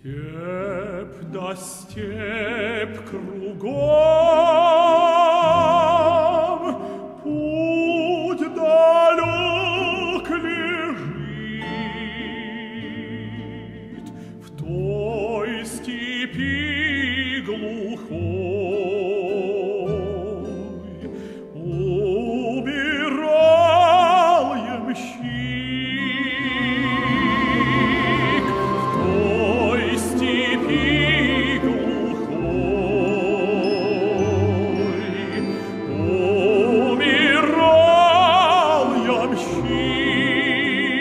Степь да степь кругом,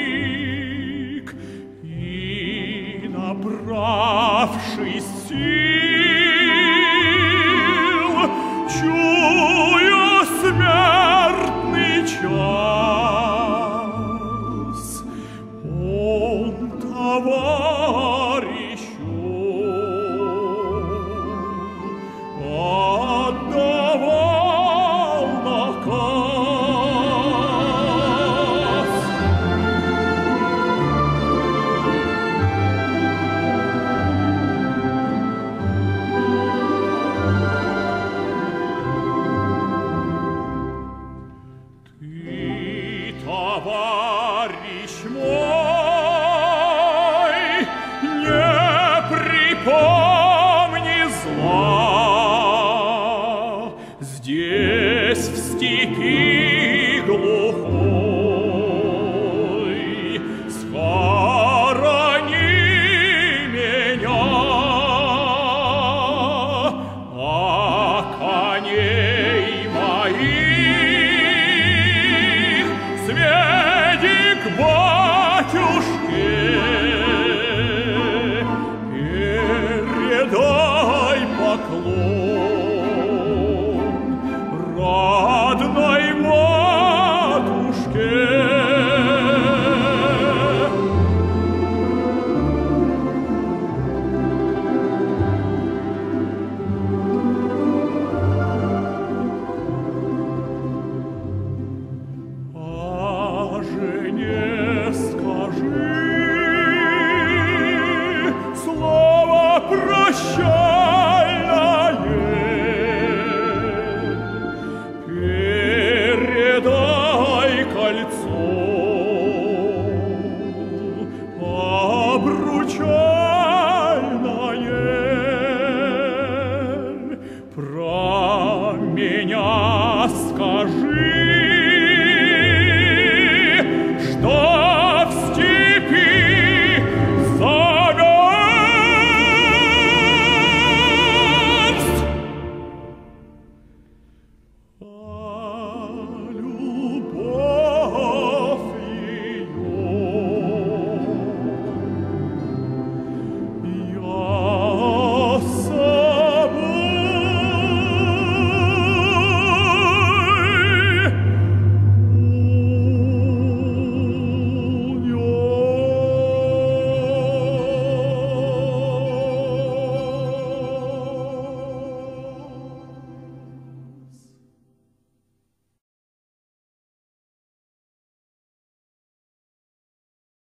велик, и набравший сил, чуя смертный час, он того. здесь в степи So.